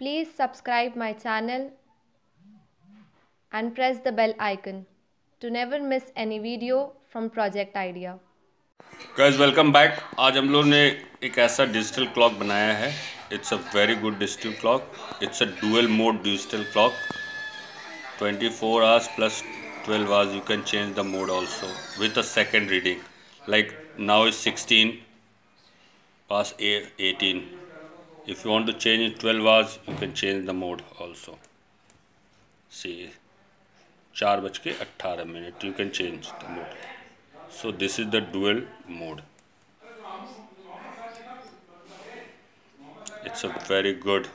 Please subscribe my channel and press the bell icon to never miss any video from Project Idea. Guys welcome back आज हम लोग ने एक ऐसा digital clock बनाया है it's a very good digital clock it's a dual mode digital clock 24 four hours plus 12 hours you can change the mode also with a second reading like now is 16 past 18 if you want to change it 12 hours you can change the mode also. See 4 baj 18 minute you can change the mode. So this is the dual mode. It's a very good